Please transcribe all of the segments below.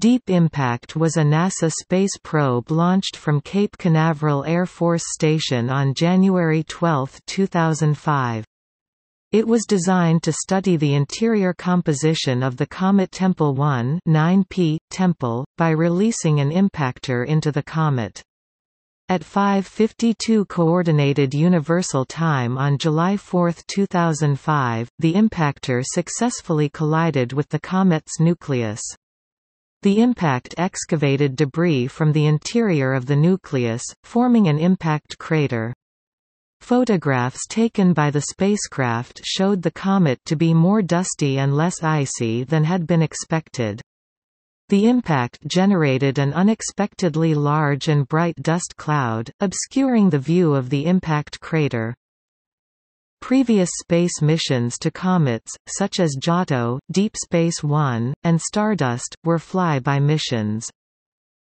Deep Impact was a NASA space probe launched from Cape Canaveral Air Force Station on January 12, 2005. It was designed to study the interior composition of the comet Tempel 1 9P, Tempel, by releasing an impactor into the comet. At 5.52 Coordinated Universal Time on July 4, 2005, the impactor successfully collided with the comet's nucleus. The impact excavated debris from the interior of the nucleus, forming an impact crater. Photographs taken by the spacecraft showed the comet to be more dusty and less icy than had been expected. The impact generated an unexpectedly large and bright dust cloud, obscuring the view of the impact crater. Previous space missions to comets, such as Giotto, Deep Space One, and Stardust, were fly-by missions.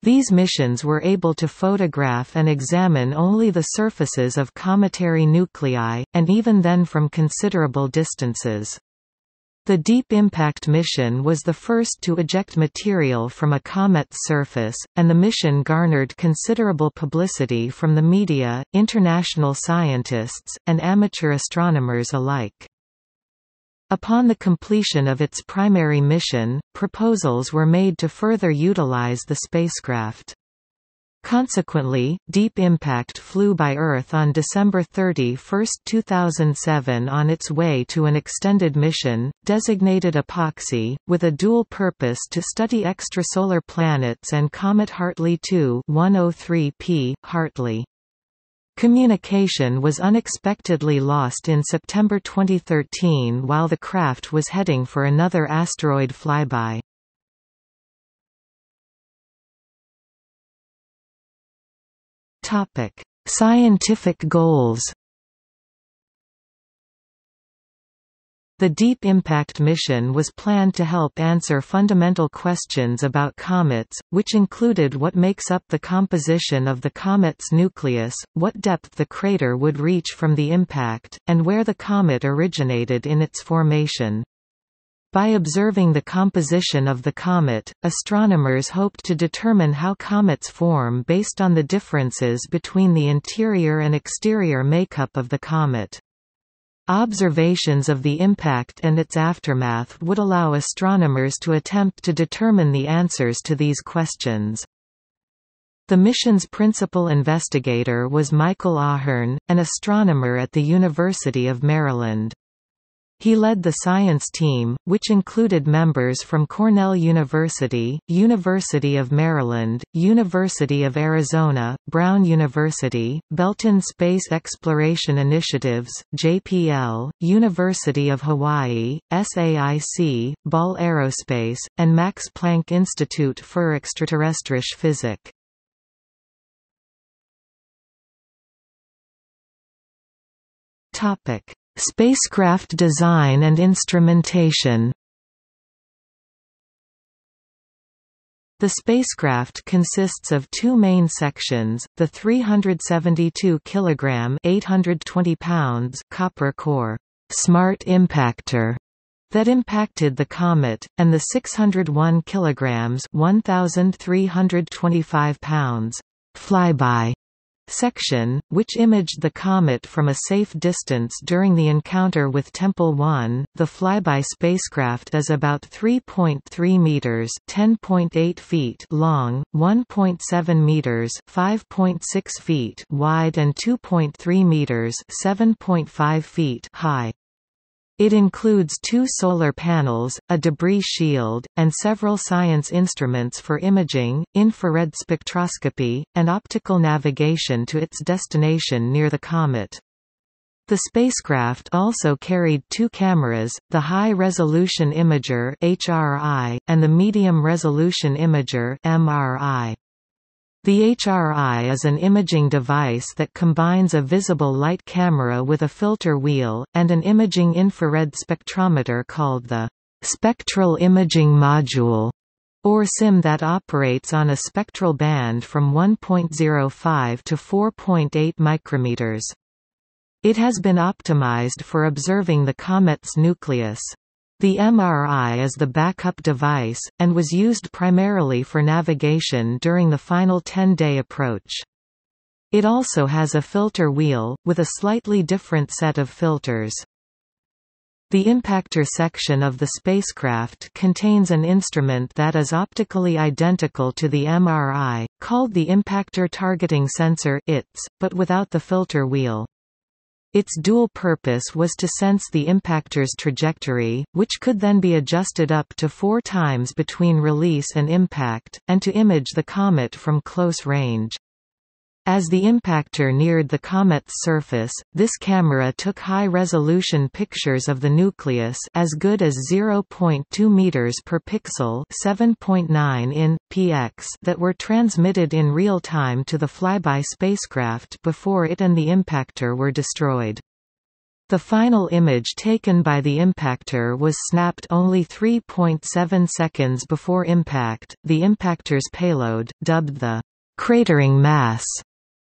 These missions were able to photograph and examine only the surfaces of cometary nuclei, and even then from considerable distances. The Deep Impact mission was the first to eject material from a comet's surface, and the mission garnered considerable publicity from the media, international scientists, and amateur astronomers alike. Upon the completion of its primary mission, proposals were made to further utilize the spacecraft. Consequently, Deep Impact flew by Earth on December 31, 2007 on its way to an extended mission, designated EPOXI, with a dual purpose to study extrasolar planets and comet Hartley 2 103P, Hartley. Communication was unexpectedly lost in September 2013 while the craft was heading for another asteroid flyby. Topic: Scientific goals. The Deep Impact mission was planned to help answer fundamental questions about comets, which included what makes up the composition of the comet's nucleus, what depth the crater would reach from the impact, and where the comet originated in its formation. By observing the composition of the comet, astronomers hoped to determine how comets form based on the differences between the interior and exterior makeup of the comet. Observations of the impact and its aftermath would allow astronomers to attempt to determine the answers to these questions. The mission's principal investigator was Michael A'Hearn, an astronomer at the University of Maryland. He led the science team, which included members from Cornell University, University of Maryland, University of Arizona, Brown University, Belton Space Exploration Initiatives, JPL, University of Hawaii, SAIC, Ball Aerospace, and Max Planck Institute für Extraterrestrische Physik. Topic Spacecraft design and instrumentation. The spacecraft consists of two main sections, the 372 kg 820 pounds copper core smart impactor that impacted the comet, and the 601 kg 1,325 pounds flyby section, which imaged the comet from a safe distance during the encounter with Tempel 1. The flyby spacecraft is about 3.3 meters (10.8 feet) long, 1.7 meters (5.6 feet) wide and 2.3 meters (7.5 feet) high. It includes two solar panels, a debris shield, and several science instruments for imaging, infrared spectroscopy, and optical navigation to its destination near the comet. The spacecraft also carried two cameras, the High-Resolution Imager (HRI) and the Medium Resolution Imager (MRI). The HRI is an imaging device that combines a visible light camera with a filter wheel, and an imaging infrared spectrometer called the spectral imaging module, or SIM that operates on a spectral band from 1.05 to 4.8 micrometers. It has been optimized for observing the comet's nucleus. The MRI is the backup device, and was used primarily for navigation during the final 10-day approach. It also has a filter wheel, with a slightly different set of filters. The impactor section of the spacecraft contains an instrument that is optically identical to the MRI, called the Impactor Targeting Sensor but without the filter wheel. Its dual purpose was to sense the impactor's trajectory, which could then be adjusted up to four times between release and impact, and to image the comet from close range. As the impactor neared the comet's surface, this camera took high-resolution pictures of the nucleus as good as 0.2 meters per pixel, 7.9 in px that were transmitted in real time to the flyby spacecraft before it and the impactor were destroyed. The final image taken by the impactor was snapped only 3.7 seconds before impact. The impactor's payload, dubbed the cratering mass,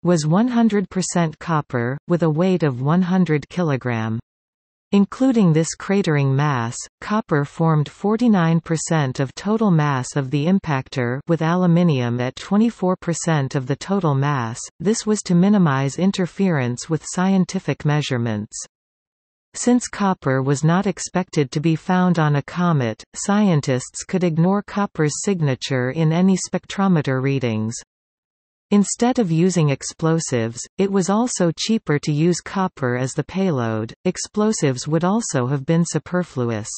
was 100% copper, with a weight of 100 kg. Including this cratering mass, copper formed 49% of total mass of the impactor with aluminium at 24% of the total mass. This was to minimize interference with scientific measurements. Since copper was not expected to be found on a comet, scientists could ignore copper's signature in any spectrometer readings. Instead of using explosives, it was also cheaper to use copper as the payload. Explosives would also have been superfluous.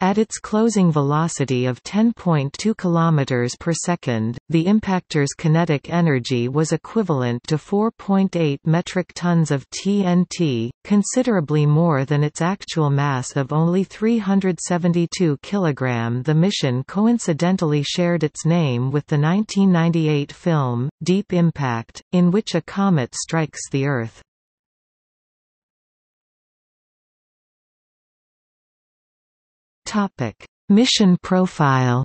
At its closing velocity of 10.2 km per second, the impactor's kinetic energy was equivalent to 4.8 metric tons of TNT, considerably more than its actual mass of only 372 kg. The mission coincidentally shared its name with the 1998 film, Deep Impact, in which a comet strikes the Earth. Topic: Mission profile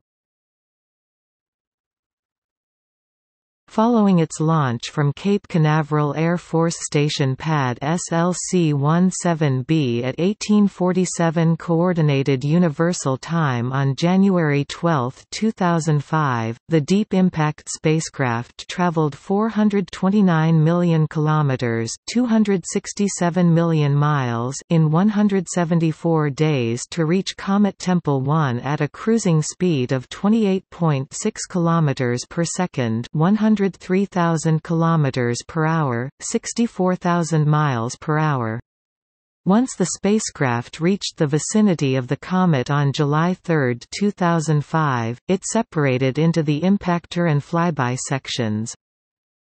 Following its launch from Cape Canaveral Air Force Station pad SLC-17B at 1847 Coordinated Universal Time on January 12, 2005, the Deep Impact spacecraft traveled 429 million kilometers, 267 million miles in 174 days to reach Comet Tempel 1 at a cruising speed of 28.6 kilometers per second, 100 103,000 km per hour, 64,000 miles per hour. Once the spacecraft reached the vicinity of the comet on July 3, 2005, it separated into the impactor and flyby sections.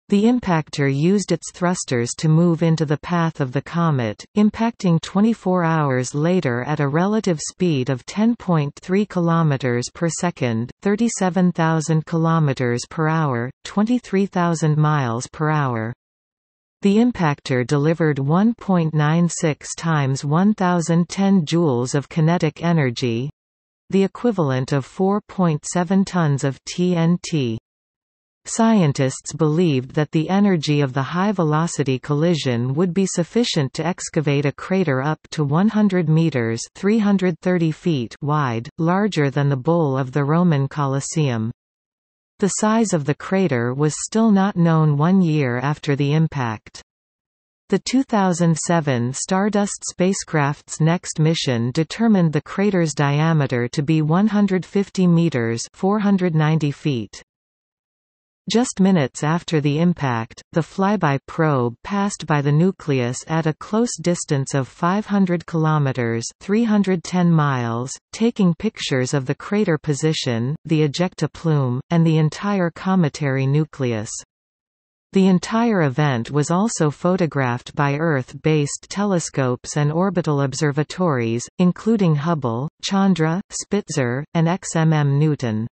The impactor used its thrusters to move into the path of the comet, impacting 24 hours later at a relative speed of 10.3 km per second, 37,000 km per hour, 23,000 miles per hour. The impactor delivered 1.96 times 1010 joules of kinetic energy, the equivalent of 4.7 tons of TNT. Scientists believed that the energy of the high-velocity collision would be sufficient to excavate a crater up to 100 meters (330 feet) wide, larger than the bowl of the Roman Colosseum. The size of the crater was still not known one year after the impact. The 2007 Stardust spacecraft's next mission determined the crater's diameter to be 150 meters (490 feet). Just minutes after the impact, the flyby probe passed by the nucleus at a close distance of 500 kilometers (310 miles), taking pictures of the crater position, the ejecta plume, and the entire cometary nucleus. The entire event was also photographed by Earth-based telescopes and orbital observatories, including Hubble, Chandra, Spitzer, and XMM Newton.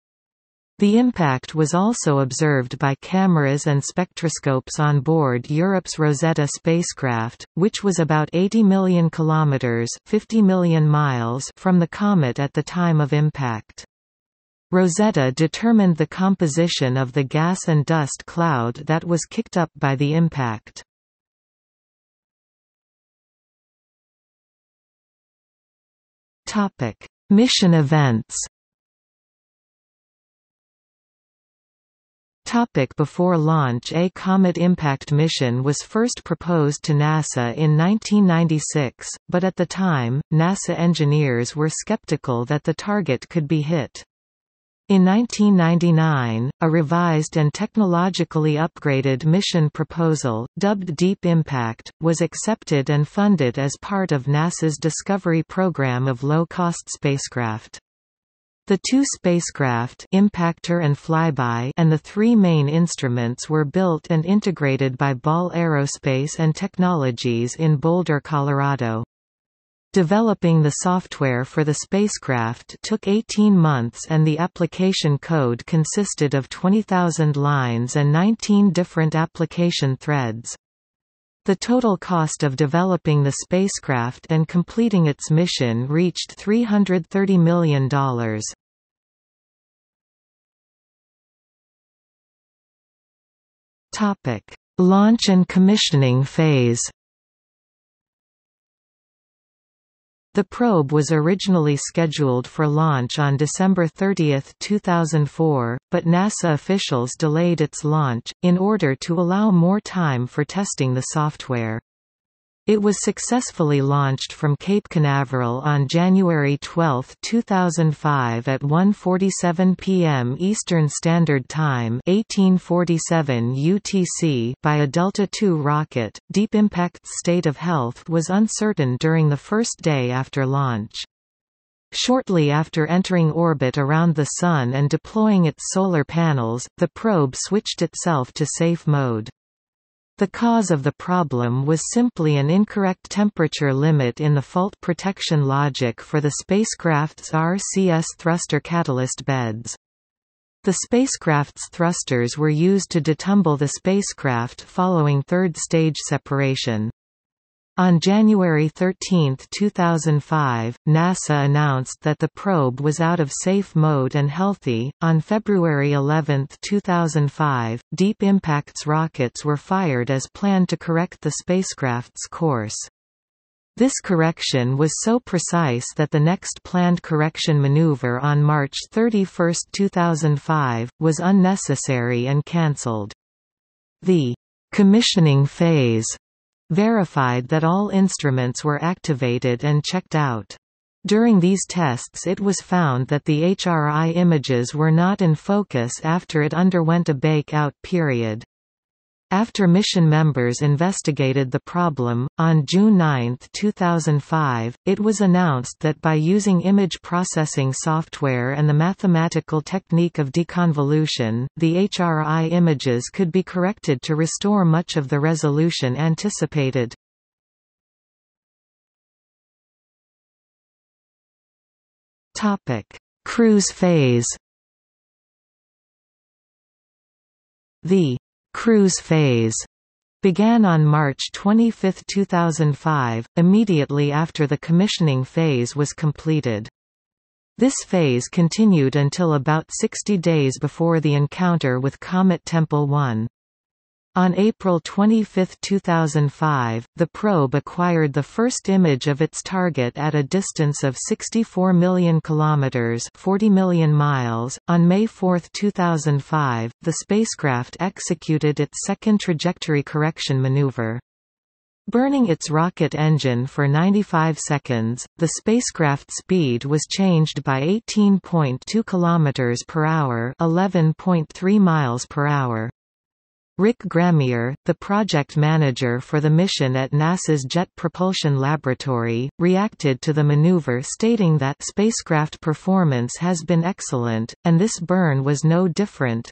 The impact was also observed by cameras and spectroscopes on board Europe's Rosetta spacecraft, which was about 80 million kilometers (50 million miles) from the comet at the time of impact. Rosetta determined the composition of the gas and dust cloud that was kicked up by the impact. Topic: Mission events. Topic before launch A Comet Impact mission was first proposed to NASA in 1996, but at the time, NASA engineers were skeptical that the target could be hit. In 1999, a revised and technologically upgraded mission proposal, dubbed Deep Impact, was accepted and funded as part of NASA's Discovery program of low-cost spacecraft. The two spacecraft Impactor and Flyby and the three main instruments were built and integrated by Ball Aerospace and Technologies in Boulder, Colorado. Developing the software for the spacecraft took 18 months and the application code consisted of 20,000 lines and 19 different application threads. The total cost of developing the spacecraft and completing its mission reached $330 million. Launch and commissioning phase The probe was originally scheduled for launch on December 30, 2004, but NASA officials delayed its launch, in order to allow more time for testing the software. It was successfully launched from Cape Canaveral on January 12, 2005 at 1:47 p.m. Eastern Standard Time, 1847 UTC, by a Delta II rocket. Deep Impact's state of health was uncertain during the first day after launch. Shortly after entering orbit around the Sun and deploying its solar panels, the probe switched itself to safe mode. The cause of the problem was simply an incorrect temperature limit in the fault protection logic for the spacecraft's RCS thruster catalyst beds. The spacecraft's thrusters were used to detumble the spacecraft following third stage separation. On January 13, 2005, NASA announced that the probe was out of safe mode and healthy. On February 11, 2005, Deep Impact's rockets were fired as planned to correct the spacecraft's course. This correction was so precise that the next planned correction maneuver on March 31, 2005, was unnecessary and cancelled. The commissioning phase verified that all instruments were activated and checked out. During these tests it was found that the HRI images were not in focus after it underwent a bake-out period. After mission members investigated the problem, on June 9, 2005, it was announced that by using image processing software and the mathematical technique of deconvolution, the HRI images could be corrected to restore much of the resolution anticipated. Cruise phase The cruise phase began on March 25, 2005, immediately after the commissioning phase was completed. This phase continued until about 60 days before the encounter with Comet Tempel 1. On April 25, 2005, the probe acquired the first image of its target at a distance of 64 million kilometers, 40 million miles. On May 4, 2005, the spacecraft executed its second trajectory correction maneuver. Burning its rocket engine for 95 seconds, the spacecraft speed was changed by 18.2 km per hour, 11.3 miles per hour. Rick Grammier, the project manager for the mission at NASA's Jet Propulsion Laboratory, reacted to the maneuver stating that spacecraft performance has been excellent, and this burn was no different.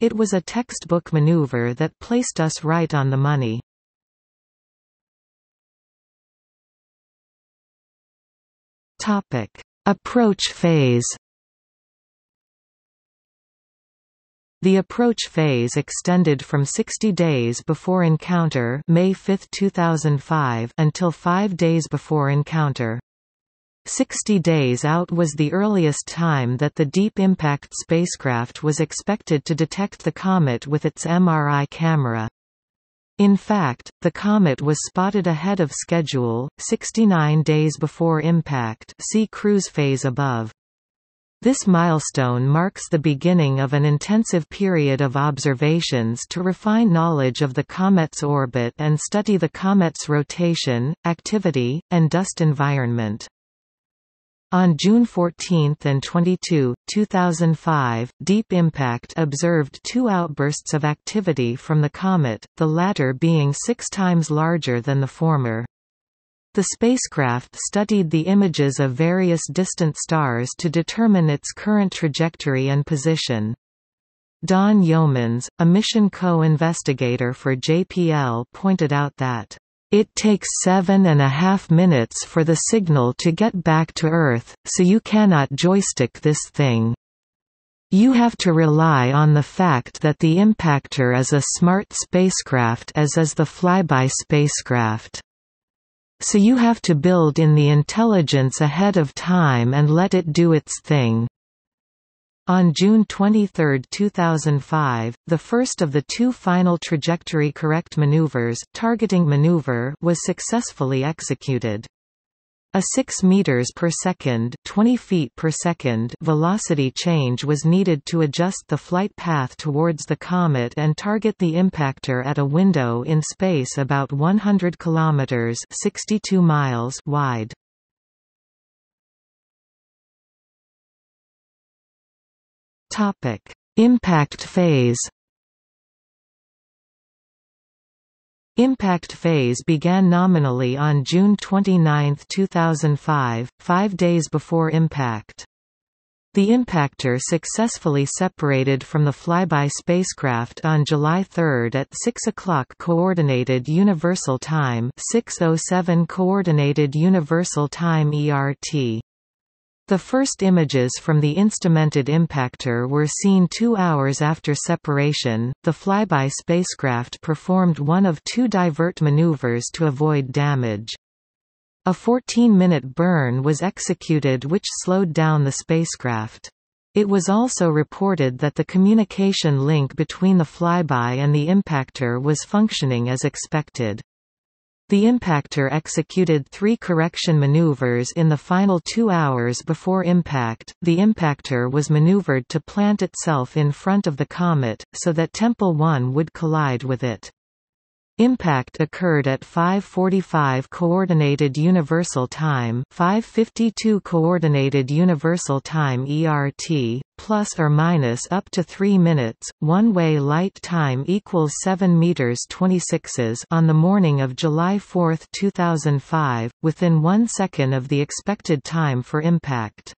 It was a textbook maneuver that placed us right on the money. Approach phase The approach phase extended from 60 days before encounter May 5, 2005 until 5 days before encounter. 60 days out was the earliest time that the Deep Impact spacecraft was expected to detect the comet with its MRI camera. In fact, the comet was spotted ahead of schedule, 69 days before impact see cruise phase above. This milestone marks the beginning of an intensive period of observations to refine knowledge of the comet's orbit and study the comet's rotation, activity, and dust environment. On June 14 and 22, 2005, Deep Impact observed two outbursts of activity from the comet, the latter being six times larger than the former. The spacecraft studied the images of various distant stars to determine its current trajectory and position. Don Yeomans, a mission co-investigator for JPL pointed out that it takes seven and a half minutes for the signal to get back to Earth, so you cannot joystick this thing. You have to rely on the fact that the impactor is a smart spacecraft as is the flyby spacecraft. So you have to build in the intelligence ahead of time and let it do its thing. On June 23, 2005, the first of the two final trajectory-correct maneuvers targeting maneuver was successfully executed. A 6 meters per second, 20 feet per second velocity change was needed to adjust the flight path towards the comet and target the impactor at a window in space about 100 kilometers, 62 miles wide. Topic: Impact phase. Impact phase began nominally on June 29, 2005, five days before impact. The impactor successfully separated from the flyby spacecraft on July 3 at 6 o'clock Coordinated Universal Time 607 Coordinated Universal Time ERT. The first images from the instrumented impactor were seen two hours after separation. The flyby spacecraft performed one of two divert maneuvers to avoid damage. A 14-minute burn was executed which slowed down the spacecraft. It was also reported that the communication link between the flyby and the impactor was functioning as expected. The impactor executed three correction maneuvers in the final two hours before impact. The impactor was maneuvered to plant itself in front of the comet, so that Tempel 1 would collide with it. Impact occurred at 5:45 coordinated universal time, 5:52 coordinated universal time ERT, plus or minus up to 3 minutes. One-way light time equals 7 meters 26s on the morning of July 4, 2005, within 1 second of the expected time for impact.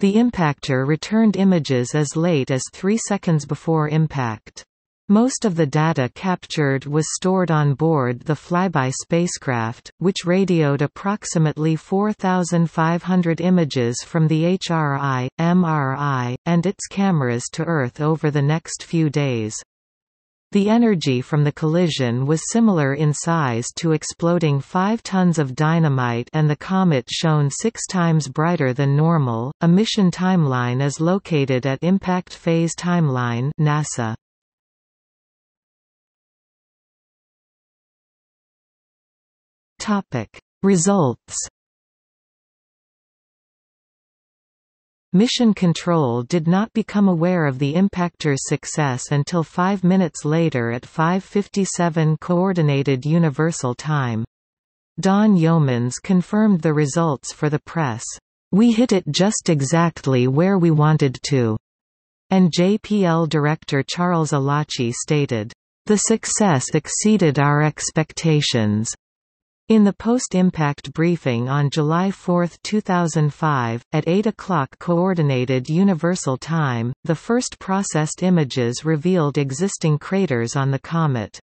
The impactor returned images as late as 3 seconds before impact. Most of the data captured was stored on board the flyby spacecraft, which radioed approximately 4,500 images from the HRI, MRI, and its cameras to Earth over the next few days. The energy from the collision was similar in size to exploding 5 tons of dynamite and the comet shone six times brighter than normal. A mission timeline is located at Impact Phase Timeline NASA. Topic: Results. Mission Control did not become aware of the impactor's success until five minutes later at 5.57 Coordinated Universal Time. Don Yeomans confirmed the results for the press. We hit it just exactly where we wanted to. And JPL director Charles Elachi stated, The success exceeded our expectations. In the post-impact briefing on July 4, 2005, at 8 o'clock Coordinated Universal Time, the first processed images revealed existing craters on the comet.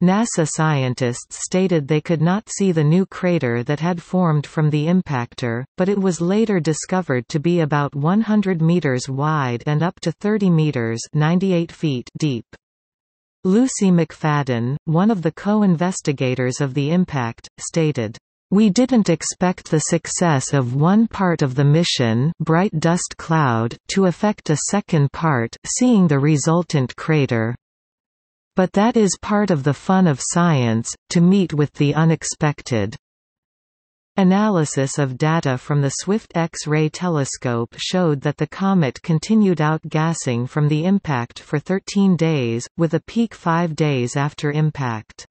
NASA scientists stated they could not see the new crater that had formed from the impactor, but it was later discovered to be about 100 meters wide and up to 30 meters 98 feet deep. Lucy McFadden, one of the co-investigators of the impact, stated, "...we didn't expect the success of one part of the mission bright dust cloud to affect a second part seeing the resultant crater. But that is part of the fun of science, to meet with the unexpected. Analysis of data from the Swift X-ray telescope showed that the comet continued outgassing from the impact for 13 days, with a peak five days after impact.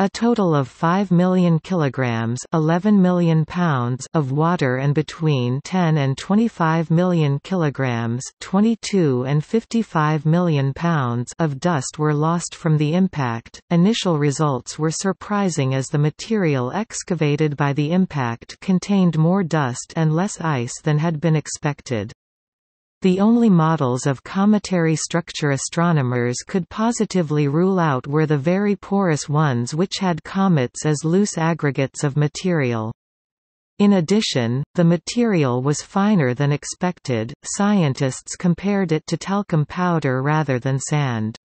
A total of 5 million kilograms 11 million pounds of water and between 10 and 25 million kilograms 22 and 55 million pounds of dust were lost from the impact. Initial results were surprising as the material excavated by the impact contained more dust and less ice than had been expected. The only models of cometary structure astronomers could positively rule out were the very porous ones which had comets as loose aggregates of material. In addition, the material was finer than expected, scientists compared it to talcum powder rather than sand.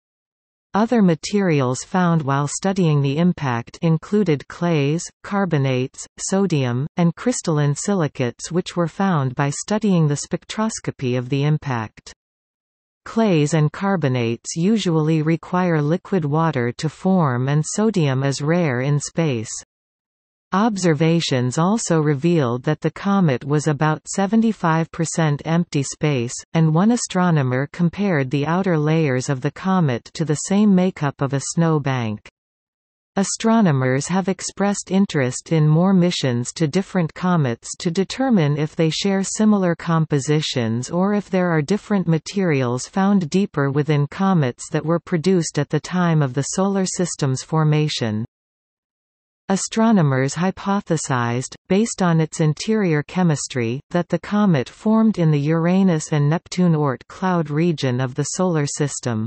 Other materials found while studying the impact included clays, carbonates, sodium, and crystalline silicates which were found by studying the spectroscopy of the impact. Clays and carbonates usually require liquid water to form and sodium is rare in space. Observations also revealed that the comet was about 75% empty space, and one astronomer compared the outer layers of the comet to the same makeup of a snow bank. Astronomers have expressed interest in more missions to different comets to determine if they share similar compositions or if there are different materials found deeper within comets that were produced at the time of the Solar System's formation. Astronomers hypothesized, based on its interior chemistry, that the comet formed in the Uranus and Neptune Oort cloud region of the Solar System.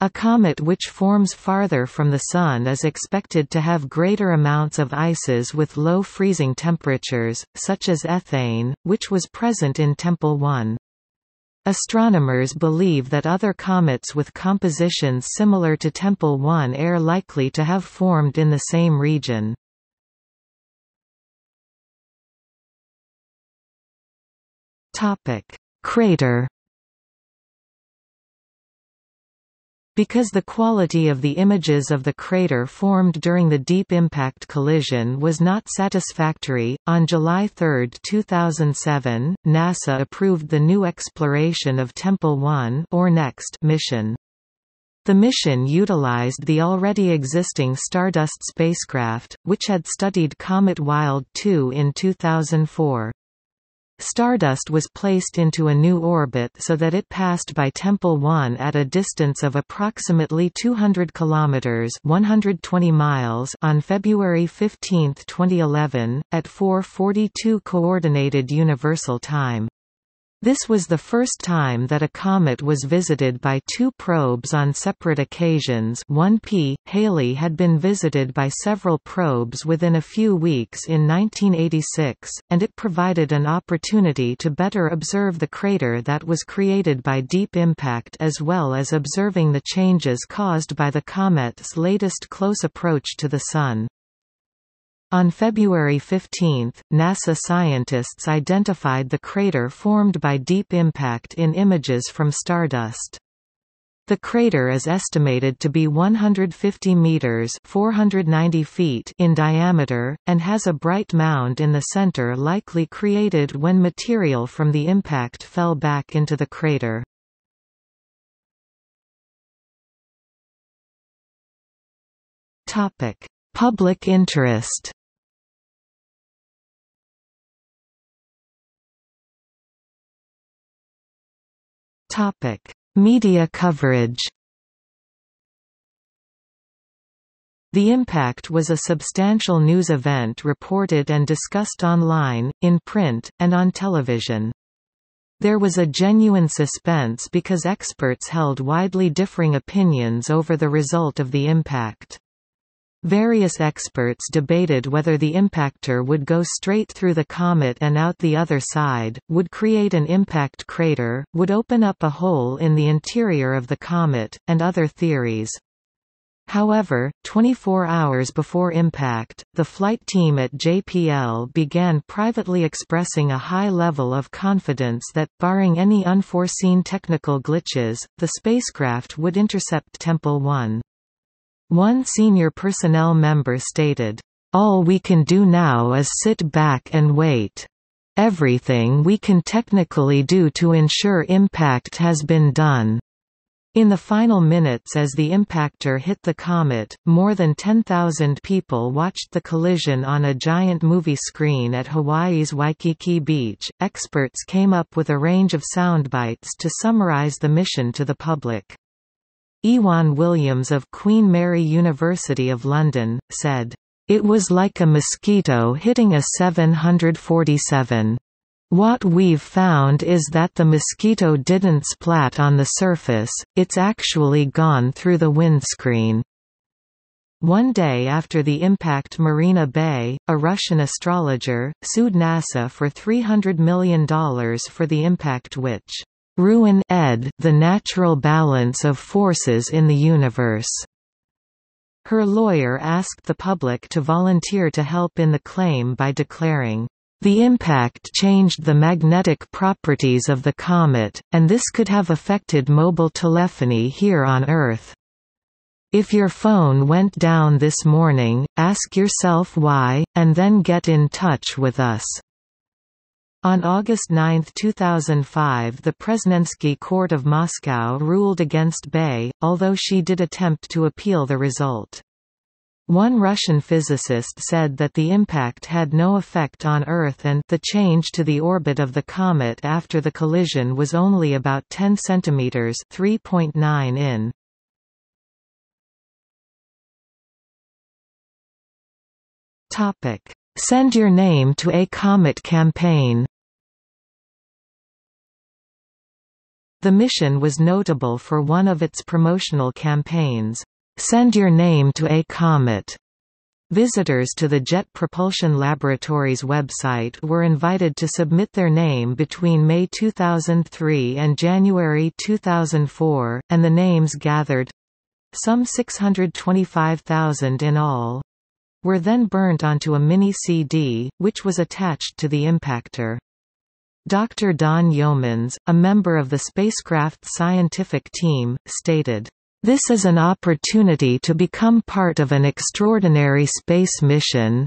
A comet which forms farther from the Sun is expected to have greater amounts of ices with low freezing temperatures, such as ethane, which was present in Tempel 1. Astronomers believe that other comets with compositions similar to Tempel 1 are likely to have formed in the same region. Crater Because the quality of the images of the crater formed during the Deep Impact collision was not satisfactory, on July 3, 2007, NASA approved the new exploration of Tempel 1 or NEXT mission. The mission utilized the already existing Stardust spacecraft, which had studied Comet Wild 2 in 2004. Stardust was placed into a new orbit so that it passed by Tempel 1 at a distance of approximately 200 kilometers (120 miles) on February 15, 2011, at 4:42 coordinated universal time. This was the first time that a comet was visited by two probes on separate occasions 1P, Halley had been visited by several probes within a few weeks in 1986, and it provided an opportunity to better observe the crater that was created by deep impact as well as observing the changes caused by the comet's latest close approach to the Sun. On February 15, NASA scientists identified the crater formed by deep impact in images from stardust. The crater is estimated to be 150 meters (490 feet) in diameter and has a bright mound in the center likely created when material from the impact fell back into the crater. Topic: Public interest. Topic: Media coverage. The impact was a substantial news event reported and discussed online, in print, and on television. There was a genuine suspense because experts held widely differing opinions over the result of the impact. Various experts debated whether the impactor would go straight through the comet and out the other side, would create an impact crater, would open up a hole in the interior of the comet, and other theories. However, 24 hours before impact, the flight team at JPL began privately expressing a high level of confidence that, barring any unforeseen technical glitches, the spacecraft would intercept Tempel 1. One senior personnel member stated, "...all we can do now is sit back and wait. Everything we can technically do to ensure impact has been done." In the final minutes as the impactor hit the comet, more than 10,000 people watched the collision on a giant movie screen at Hawaii's Waikiki Beach. Experts came up with a range of soundbites to summarize the mission to the public. Iwan Williams of Queen Mary University of London, said, It was like a mosquito hitting a 747. What we've found is that the mosquito didn't splat on the surface, it's actually gone through the windscreen. One day after the impact Marina Bai, a Russian astrologer, sued NASA for $300 million for the impact which ruin ed the natural balance of forces in the universe. Her lawyer asked the public to volunteer to help in the claim by declaring, the impact changed the magnetic properties of the comet, and this could have affected mobile telephony here on Earth. If your phone went down this morning, ask yourself why, and then get in touch with us. On August 9, 2005 the Presnensky Court of Moscow ruled against Bai, although she did attempt to appeal the result. One Russian physicist said that the impact had no effect on Earth and the change to the orbit of the comet after the collision was only about 10 cm 3.9 in. Topic: Send your name to a comet campaign. The mission was notable for one of its promotional campaigns, Send your name to a comet. Visitors to the Jet Propulsion Laboratory's website were invited to submit their name between May 2003 and January 2004, and the names gathered—some 625,000 in all—were then burnt onto a mini-CD, which was attached to the impactor. Dr. Don Yeomans, a member of the spacecraft scientific team, stated, this is an opportunity to become part of an extraordinary space mission.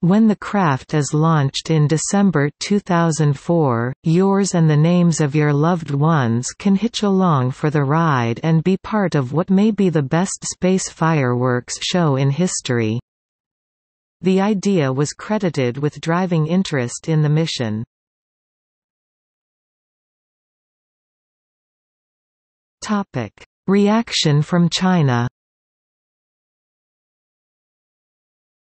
When the craft is launched in December 2004, yours and the names of your loved ones can hitch along for the ride and be part of what may be the best space fireworks show in history. The idea was credited with driving interest in the mission. Reaction from China.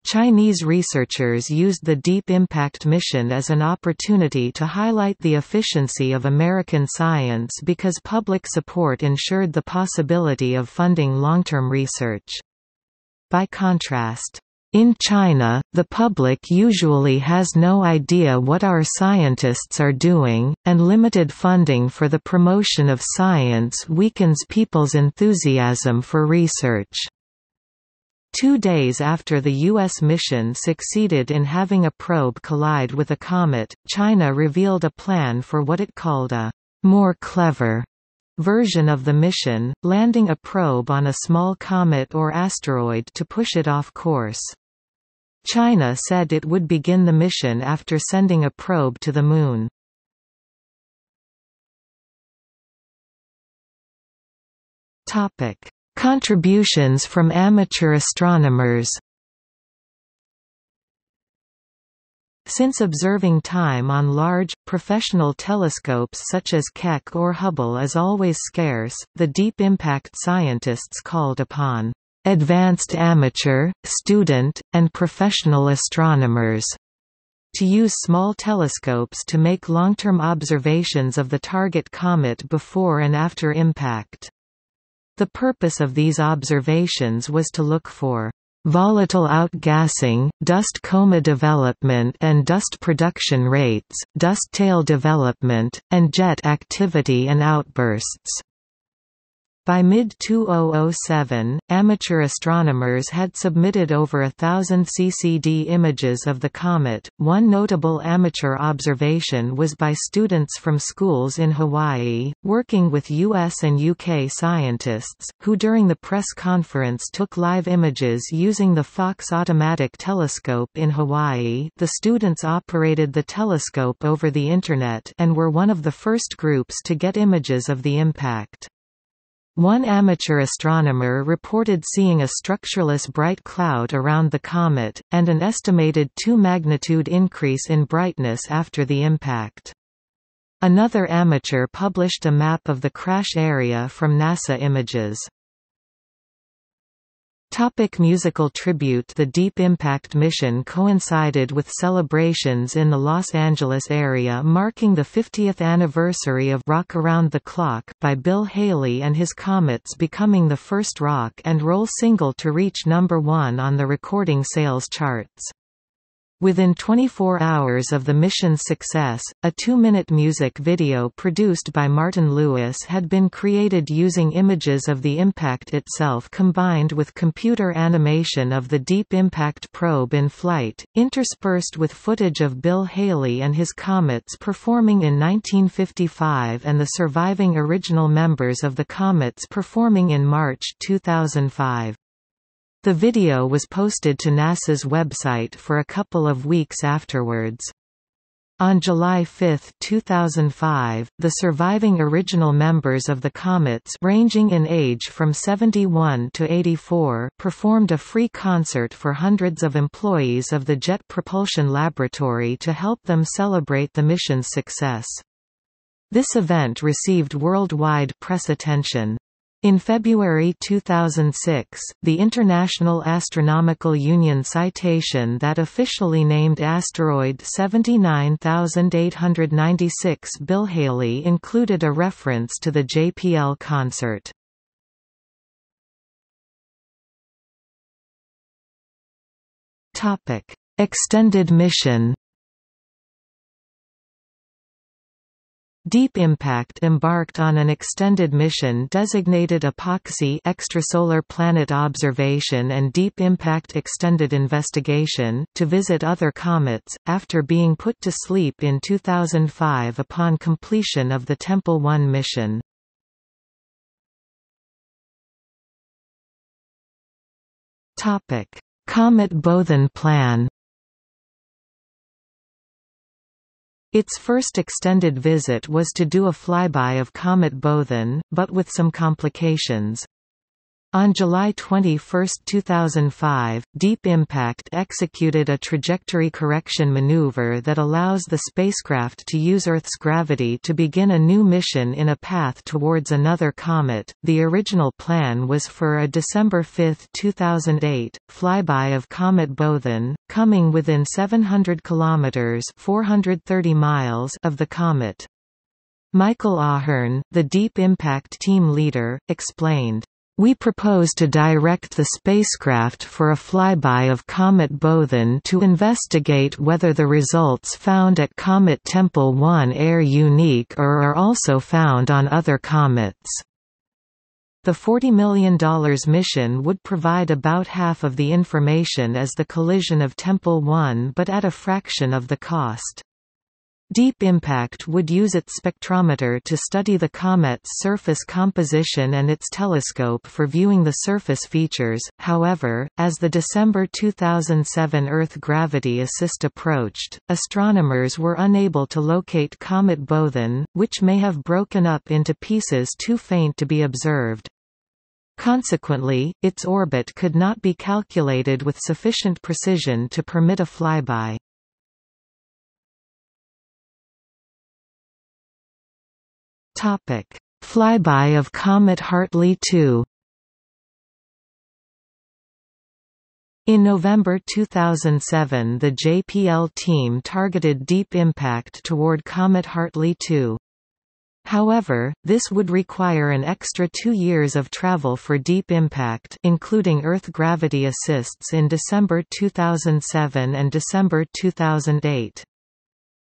Chinese researchers used the Deep Impact mission as an opportunity to highlight the efficiency of American science because public support ensured the possibility of funding long-term research. By contrast, in China, the public usually has no idea what our scientists are doing, and limited funding for the promotion of science weakens people's enthusiasm for research. Two days after the U.S. mission succeeded in having a probe collide with a comet, China revealed a plan for what it called a more clever version of the mission, landing a probe on a small comet or asteroid to push it off course. China said it would begin the mission after sending a probe to the Moon. Contributions from amateur astronomers Since observing time on large, professional telescopes such as Keck or Hubble is always scarce, the Deep Impact scientists called upon advanced amateur, student, and professional astronomers to use small telescopes to make long-term observations of the target comet before and after impact. The purpose of these observations was to look for volatile outgassing, dust coma development and dust production rates, dust tail development, and jet activity and outbursts. By mid-2007, amateur astronomers had submitted over a thousand CCD images of the comet. One notable amateur observation was by students from schools in Hawaii, working with US and UK scientists, who during the press conference took live images using the Faulkes Automatic Telescope in Hawaii. The students operated the telescope over the Internet and were one of the first groups to get images of the impact. One amateur astronomer reported seeing a structureless bright cloud around the comet, and an estimated 2 magnitude increase in brightness after the impact. Another amateur published a map of the crash area from NASA images. Topic musical tribute The Deep Impact mission coincided with celebrations in the Los Angeles area marking the 50th anniversary of Rock Around the Clock by Bill Haley and his Comets becoming the first rock and roll single to reach number one on the recording sales charts. Within 24 hours of the mission's success, a two-minute music video produced by Martin Lewis had been created using images of the impact itself combined with computer animation of the Deep Impact probe in flight, interspersed with footage of Bill Haley and his Comets performing in 1955 and the surviving original members of the Comets performing in March 2005. The video was posted to NASA's website for a couple of weeks afterwards. On July 5, 2005, the surviving original members of the Comets ranging in age from 71 to 84 performed a free concert for hundreds of employees of the Jet Propulsion Laboratory to help them celebrate the mission's success. This event received worldwide press attention. In February 2006, the International Astronomical Union citation that officially named asteroid 79896 Bill Haley included a reference to the JPL concert. Extended mission Deep Impact embarked on an extended mission designated EPOXI Extrasolar Planet Observation and Deep Impact Extended Investigation to visit other comets, after being put to sleep in 2005 upon completion of the Tempel 1 mission. Comet Boethin plan Its first extended visit was to do a flyby of Comet Boethin, but with some complications. On July 21, 2005, Deep Impact executed a trajectory correction maneuver that allows the spacecraft to use Earth's gravity to begin a new mission in a path towards another comet. The original plan was for a December 5, 2008, flyby of Comet Boethin, coming within 700 kilometers (430 miles) of the comet. Michael A'Hearn, the Deep Impact team leader, explained we propose to direct the spacecraft for a flyby of Comet Boethin to investigate whether the results found at Comet Tempel 1 are unique or are also found on other comets. The $40 million mission would provide about half of the information as the collision of Tempel 1 but at a fraction of the cost. Deep Impact would use its spectrometer to study the comet's surface composition and its telescope for viewing the surface features. However, as the December 2007 Earth gravity assist approached, astronomers were unable to locate Comet Boethin, which may have broken up into pieces too faint to be observed. Consequently, its orbit could not be calculated with sufficient precision to permit a flyby. Topic: Flyby of Comet Hartley 2. In November 2007 the JPL team targeted deep impact toward Comet Hartley 2. However, this would require an extra two years of travel for deep impact including Earth gravity assists in December 2007 and December 2008.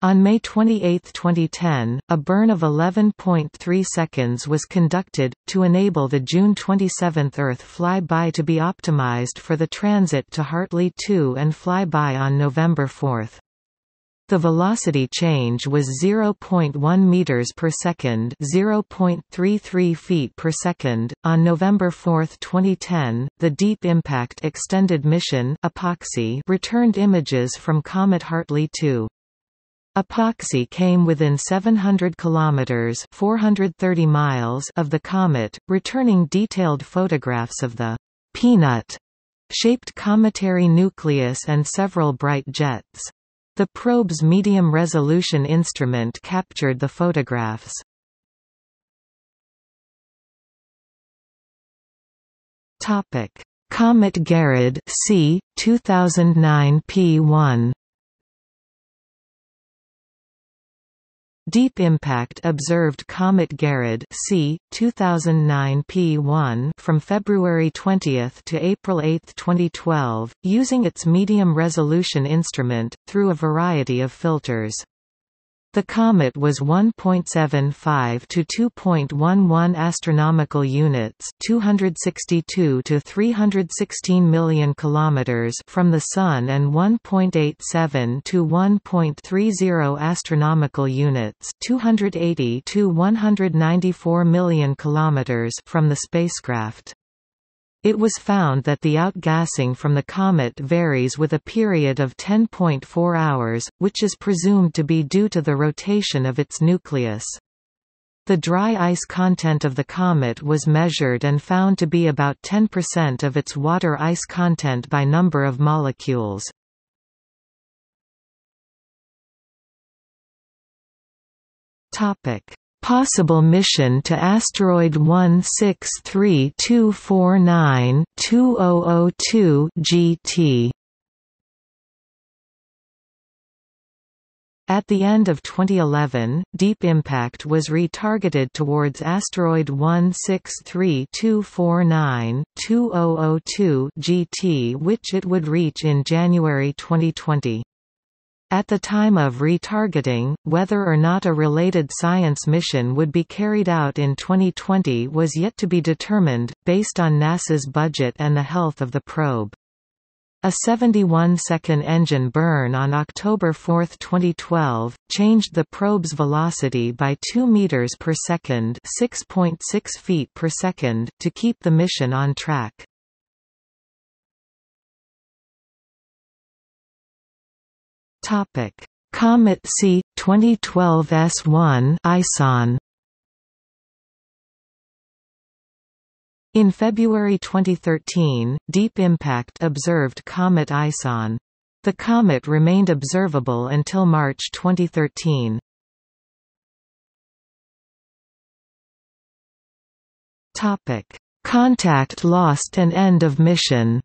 On May 28, 2010, a burn of 11.3 seconds was conducted, to enable the June 27 Earth flyby to be optimized for the transit to Hartley 2 and flyby on November 4. The velocity change was 0.1 meters per second, 0.33 feet per second. On November 4, 2010, the Deep Impact Extended Mission (EPOXI) returned images from Comet Hartley 2. EPOXI came within 700 kilometers (430 miles) of the comet, returning detailed photographs of the peanut shaped cometary nucleus and several bright jets. The probe's medium-resolution instrument captured the photographs. Topic: Comet Garradd c. 2009 P1 Deep Impact observed Comet Garradd c. 2009 P1 from February 20 to April 8, 2012, using its medium-resolution instrument, through a variety of filters. The comet was 1.75 to 2.11 astronomical units, 262 to 316 million kilometers from the sun and 1.87 to 1.30 astronomical units, 280 to 194 million kilometers from the spacecraft. It was found that the outgassing from the comet varies with a period of 10.4 hours, which is presumed to be due to the rotation of its nucleus. The dry ice content of the comet was measured and found to be about 10% of its water ice content by number of molecules. Topic: Possible mission to asteroid 163249-2002 GT At the end of 2011, Deep Impact was retargeted towards asteroid 163249-2002 GT which it would reach in January 2020. At the time of retargeting, whether or not a related science mission would be carried out in 2020 was yet to be determined, based on NASA's budget and the health of the probe. A 71-second engine burn on October 4, 2012, changed the probe's velocity by 2 meters per second, 6.6 feet per second, to keep the mission on track. Topic: Comet C 2012 S1 ISON. In February 2013, Deep Impact observed Comet ISON. The comet remained observable until March 2013. Topic: Contact lost and end of mission.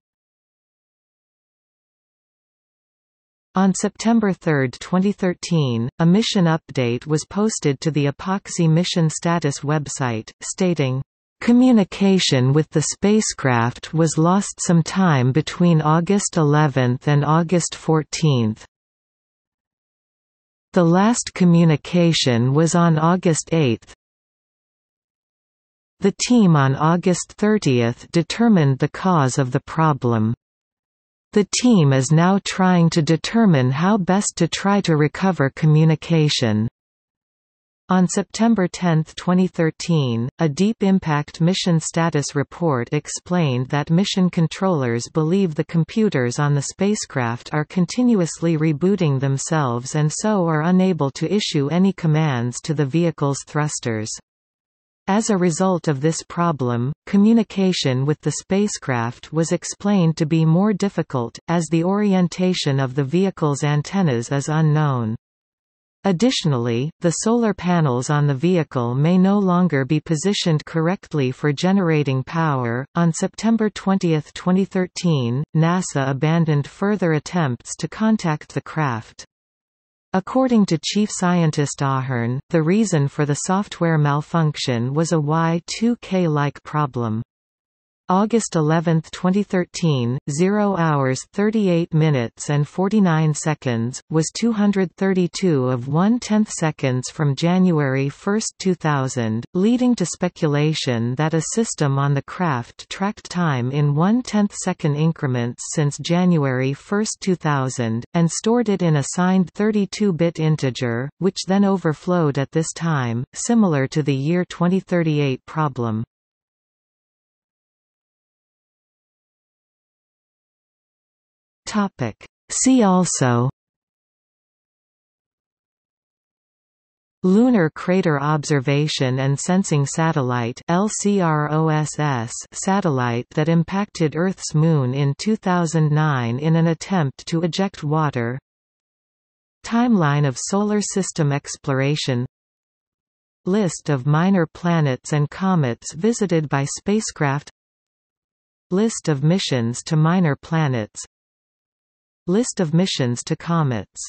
On September 3, 2013, a mission update was posted to the EPOXI mission status website, stating, Communication with the spacecraft was lost some time between August 11 and August 14. The last communication was on August 8. The team on August 30 determined the cause of the problem. The team is now trying to determine how best to try to recover communication. On September 10, 2013, a Deep Impact Mission Status Report explained that mission controllers believe the computers on the spacecraft are continuously rebooting themselves and so are unable to issue any commands to the vehicle's thrusters. As a result of this problem, communication with the spacecraft was explained to be more difficult, as the orientation of the vehicle's antennas is unknown. Additionally, the solar panels on the vehicle may no longer be positioned correctly for generating power. On September 20, 2013, NASA abandoned further attempts to contact the craft. According to Chief Scientist A'Hearn, the reason for the software malfunction was a Y2K-like problem. August 11, 2013, 0 hours 38 minutes and 49 seconds, was 232 of one-tenth seconds from January 1, 2000, leading to speculation that a system on the craft tracked time in one-tenth second increments since January 1, 2000, and stored it in a signed 32-bit integer, which then overflowed at this time, similar to the year 2038 problem. Topic. See also Lunar Crater Observation and Sensing Satellite LCROSS satellite that impacted Earth's moon in 2009 in an attempt to eject water. Timeline of Solar System exploration. List of minor planets and comets visited by spacecraft. List of missions to minor planets List of missions to comets